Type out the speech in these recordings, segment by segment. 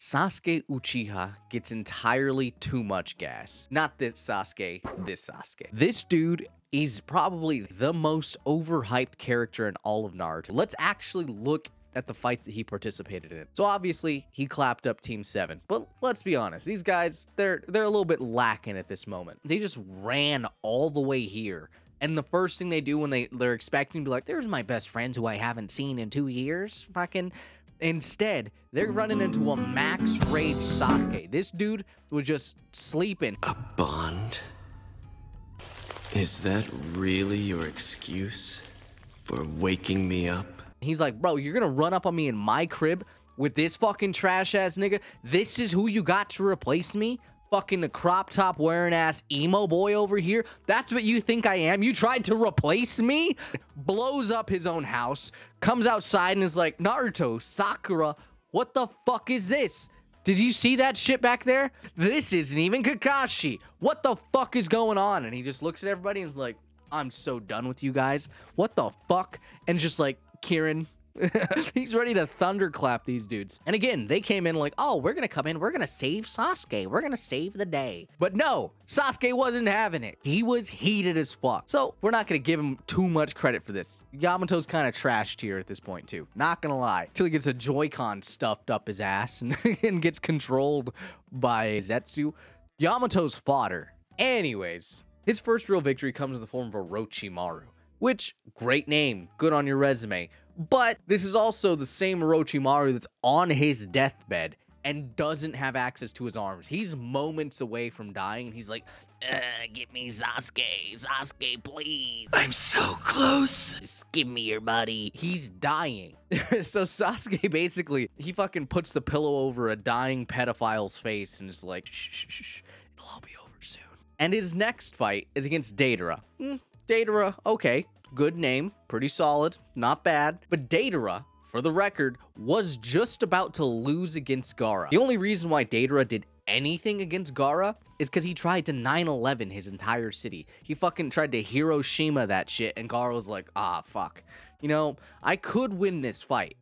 Sasuke Uchiha gets entirely too much gas. Not this Sasuke, this Sasuke. This dude is probably the most overhyped character in all of Naruto. Let's actually look at the fights that he participated in. So obviously, he clapped up Team 7. But let's be honest, these guys, they're they're a little bit lacking at this moment. They just ran all the way here. And the first thing they do when they, they're expecting to be like, there's my best friends who I haven't seen in two years. Fucking Instead, they're running into a max rage Sasuke. This dude was just sleeping. A bond? Is that really your excuse for waking me up? He's like, bro, you're gonna run up on me in my crib with this fucking trash ass nigga? This is who you got to replace me? Fucking the crop top wearing ass emo boy over here? That's what you think I am? You tried to replace me? Blows up his own house, comes outside and is like, Naruto, Sakura, what the fuck is this? Did you see that shit back there? This isn't even Kakashi. What the fuck is going on? And he just looks at everybody and is like, I'm so done with you guys. What the fuck? And just like, Kirin, He's ready to thunderclap these dudes. And again, they came in like, oh, we're gonna come in, we're gonna save Sasuke, we're gonna save the day. But no, Sasuke wasn't having it. He was heated as fuck. So we're not gonna give him too much credit for this. Yamato's kind of trashed here at this point too. Not gonna lie. Till he gets a Joy-Con stuffed up his ass and, and gets controlled by Zetsu. Yamato's fodder. Anyways, his first real victory comes in the form of Orochimaru. Which, great name, good on your resume. But this is also the same Orochimaru that's on his deathbed and doesn't have access to his arms. He's moments away from dying, and he's like, "Give me Sasuke, Sasuke, please." I'm so close. Just give me your buddy. He's dying. so Sasuke basically he fucking puts the pillow over a dying pedophile's face and is like, "Shh, shh, shh, it'll all be over soon." And his next fight is against Deidara. Hmm, Deidara, okay, good name, pretty solid, not bad. But Deidara, for the record, was just about to lose against Gaara. The only reason why Deidara did anything against Gaara is because he tried to 9-11 his entire city. He fucking tried to Hiroshima that shit, and Gaara was like, ah, fuck. You know, I could win this fight,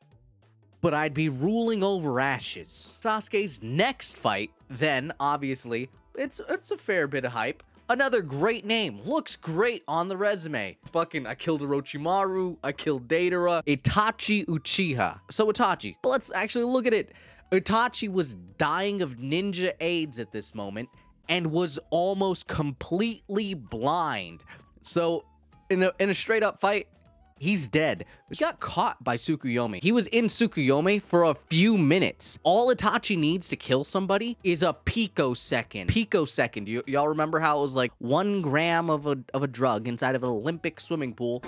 but I'd be ruling over ashes. Sasuke's next fight, then, obviously, it's, it's a fair bit of hype, Another great name. Looks great on the resume. Fucking, I killed Orochimaru. I killed Deidara. Itachi Uchiha. So Itachi. But let's actually look at it. Itachi was dying of ninja AIDS at this moment and was almost completely blind. So in a, in a straight up fight, He's dead. He got caught by Tsukuyomi. He was in Tsukuyomi for a few minutes. All Itachi needs to kill somebody is a picosecond. Picosecond. Y'all remember how it was like one gram of a, of a drug inside of an Olympic swimming pool?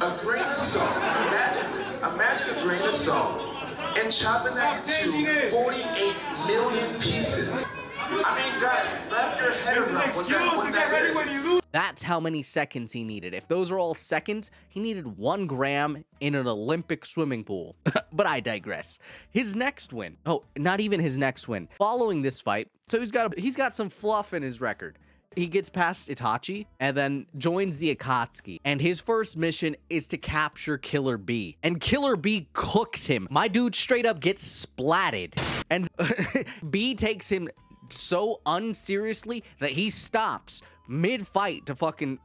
A grain of salt. Imagine this. Imagine a grain of salt and chopping that into 48 million pieces. I mean, guys, wrap your head around what that. That's how many seconds he needed. If those are all seconds, he needed one gram in an Olympic swimming pool. but I digress. His next win. Oh, not even his next win. Following this fight, so he's got a, he's got some fluff in his record. He gets past Itachi and then joins the Akatsuki. And his first mission is to capture Killer B. And Killer B cooks him. My dude straight up gets splatted. And B takes him so unseriously that he stops mid-fight to fucking,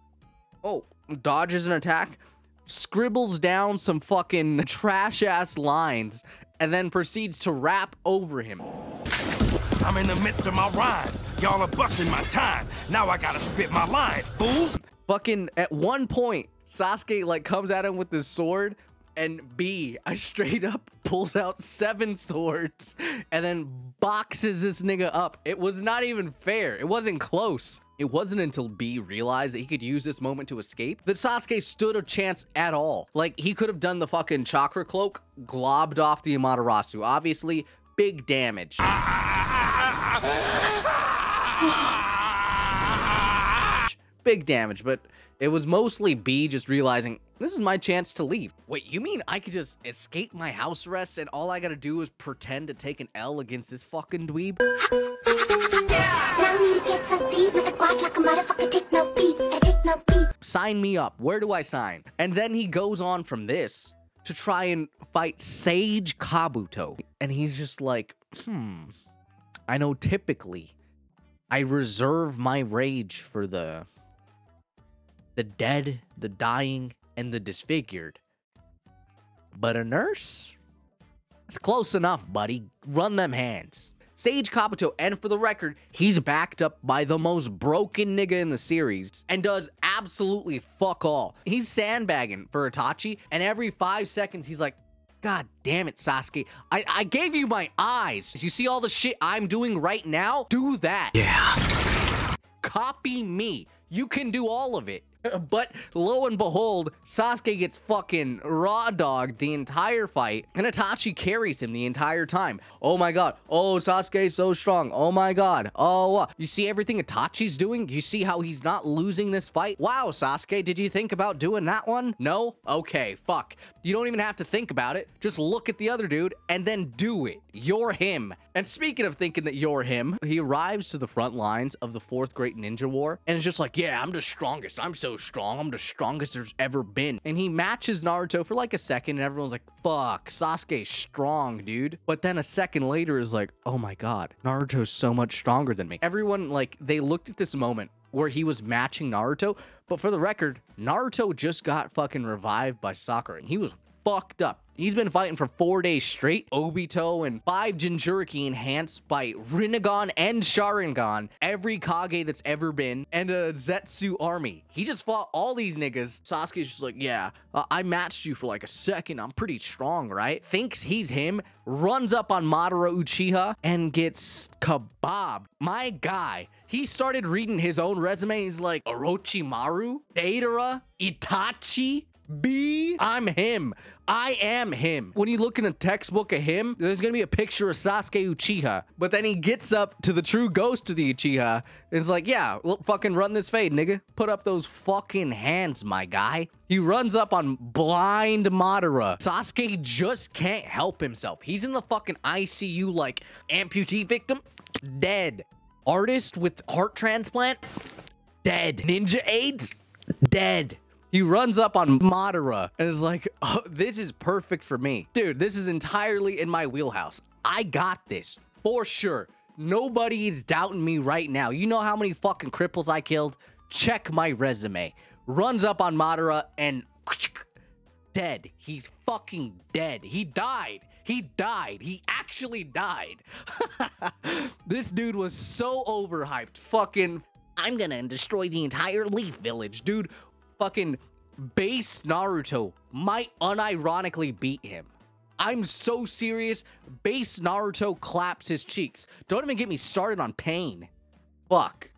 oh, dodges an attack, scribbles down some fucking trash-ass lines, and then proceeds to rap over him. I'm in the midst of my rhymes. Y'all are busting my time. Now I gotta spit my line, fools. Fucking, at one point, Sasuke, like, comes at him with his sword, and B, I straight up pulls out seven swords and then boxes this nigga up. It was not even fair. It wasn't close. It wasn't until B realized that he could use this moment to escape that Sasuke stood a chance at all. Like, he could have done the fucking chakra cloak, globbed off the Amaterasu. Obviously, big damage. big damage, but it was mostly B just realizing, this is my chance to leave. Wait, you mean I could just escape my house arrest and all I gotta do is pretend to take an L against this fucking dweeb? Sign me up. Where do I sign? And then he goes on from this to try and fight Sage Kabuto. And he's just like, hmm. I know typically I reserve my rage for the the dead, the dying, and the disfigured. But a nurse? It's close enough, buddy. Run them hands. Sage Kabuto, and for the record, he's backed up by the most broken nigga in the series and does absolutely fuck all. He's sandbagging for Itachi, and every five seconds he's like, God damn it, Sasuke. I, I gave you my eyes. You see all the shit I'm doing right now? Do that. Yeah. Copy me. You can do all of it. But lo and behold, Sasuke gets fucking raw dogged the entire fight, and Itachi carries him the entire time. Oh my god. Oh, Sasuke's so strong. Oh my god. Oh, uh, you see everything Itachi's doing? You see how he's not losing this fight? Wow, Sasuke, did you think about doing that one? No? Okay, fuck. You don't even have to think about it. Just look at the other dude and then do it. You're him. And speaking of thinking that you're him, he arrives to the front lines of the fourth great ninja war and is just like, yeah, I'm the strongest. I'm so strong. I'm the strongest there's ever been. And he matches Naruto for like a second and everyone's like, fuck, Sasuke's strong, dude. But then a second later is like, oh my God, Naruto's so much stronger than me. Everyone, like, they looked at this moment where he was matching Naruto. But for the record, Naruto just got fucking revived by Sakura and he was fucked up. He's been fighting for four days straight, Obito and five Jinchuriki enhanced by Rinnegan and Sharingan, every Kage that's ever been, and a Zetsu army. He just fought all these niggas. Sasuke's just like, yeah, uh, I matched you for like a second. I'm pretty strong, right? Thinks he's him, runs up on Madara Uchiha, and gets kebab. My guy, he started reading his own resume. He's like, Orochimaru, Deidara, Itachi, B. I'm him. I am him. When you look in a textbook of him, there's gonna be a picture of Sasuke Uchiha. But then he gets up to the true ghost of the Uchiha. Is like, yeah, fucking run this fade, nigga. Put up those fucking hands, my guy. He runs up on blind Madara. Sasuke just can't help himself. He's in the fucking ICU like amputee victim, dead. Artist with heart transplant, dead. Ninja AIDS, dead. He runs up on Madara and is like, oh, this is perfect for me. Dude, this is entirely in my wheelhouse. I got this for sure. Nobody is doubting me right now. You know how many fucking cripples I killed? Check my resume. Runs up on Madara and dead. He's fucking dead. He died. He died. He actually died. this dude was so overhyped. Fucking I'm gonna destroy the entire Leaf Village, dude fucking base Naruto might unironically beat him. I'm so serious. Base Naruto claps his cheeks. Don't even get me started on pain. Fuck.